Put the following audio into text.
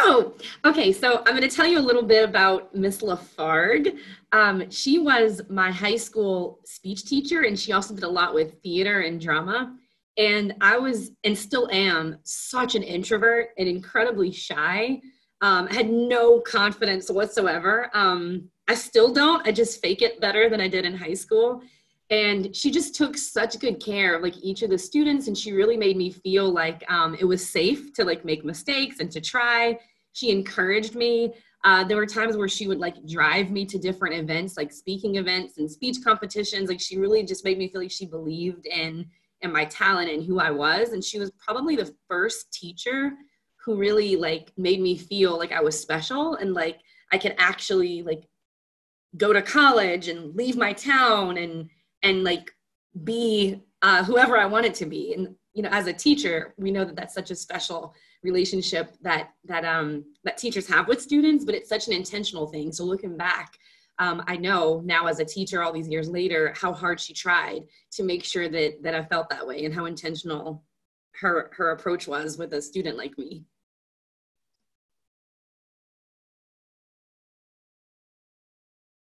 Oh, okay. So I'm going to tell you a little bit about Miss Lafargue. Um, she was my high school speech teacher, and she also did a lot with theater and drama. And I was, and still am, such an introvert and incredibly shy. Um, had no confidence whatsoever. Um, I still don't. I just fake it better than I did in high school. And she just took such good care of like each of the students, and she really made me feel like um, it was safe to like make mistakes and to try. She encouraged me. Uh, there were times where she would like drive me to different events, like speaking events and speech competitions. Like she really just made me feel like she believed in in my talent and who I was. And she was probably the first teacher who really like made me feel like I was special and like I could actually like go to college and leave my town and and like be uh, whoever I wanted to be. And you know, as a teacher, we know that that's such a special relationship that that um that teachers have with students, but it's such an intentional thing. So looking back, um, I know now as a teacher, all these years later, how hard she tried to make sure that that I felt that way and how intentional her her approach was with a student like me.